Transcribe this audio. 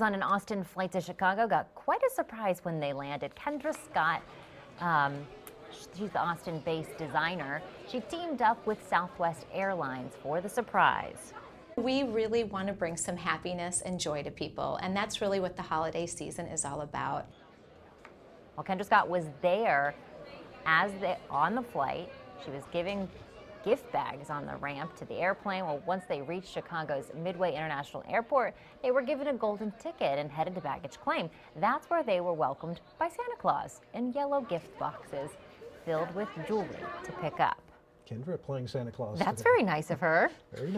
on an Austin flight to Chicago got quite a surprise when they landed. Kendra Scott, um, she's the Austin-based designer. She teamed up with Southwest Airlines for the surprise. We really want to bring some happiness and joy to people, and that's really what the holiday season is all about. Well, Kendra Scott was there as they on the flight. She was giving gift bags on the ramp to the airplane. Well, once they reached Chicago's Midway International Airport, they were given a golden ticket and headed to baggage claim. That's where they were welcomed by Santa Claus in yellow gift boxes filled with jewelry to pick up. Kendra playing Santa Claus. That's today. very nice of her. Very nice.